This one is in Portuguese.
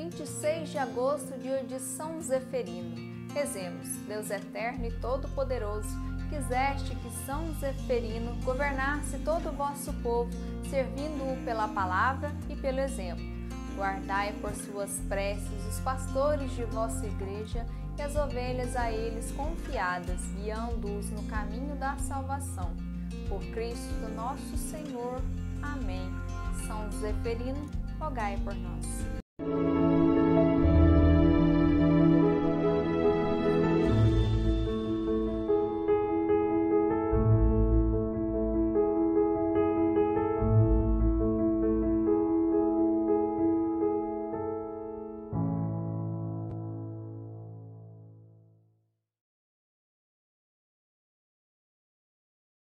26 de agosto, dia de São Zeferino. Rezemos, Deus eterno e todo-poderoso, quiseste que São Zeferino governasse todo o vosso povo, servindo-o pela palavra e pelo exemplo. Guardai por suas preces os pastores de vossa igreja e as ovelhas a eles confiadas, guiando-os no caminho da salvação. Por Cristo nosso Senhor. Amém. São Zeferino, rogai por nós.